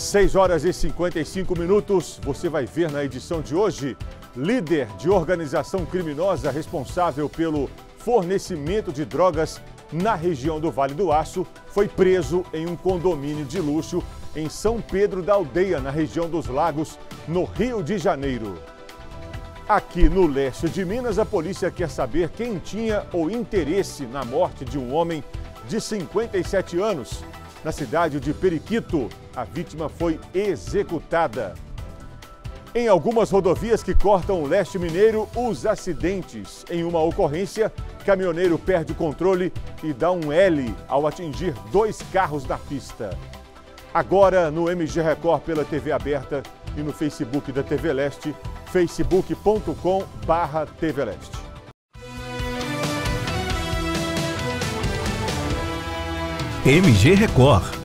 6 horas e 55 minutos. Você vai ver na edição de hoje: líder de organização criminosa responsável pelo fornecimento de drogas na região do Vale do Aço foi preso em um condomínio de luxo em São Pedro da Aldeia, na região dos Lagos, no Rio de Janeiro. Aqui no leste de Minas, a polícia quer saber quem tinha o interesse na morte de um homem de 57 anos. Na cidade de Periquito, a vítima foi executada. Em algumas rodovias que cortam o leste mineiro, os acidentes. Em uma ocorrência, caminhoneiro perde o controle e dá um L ao atingir dois carros na pista. Agora no MG Record pela TV aberta e no Facebook da TV Leste, facebook.com MG Record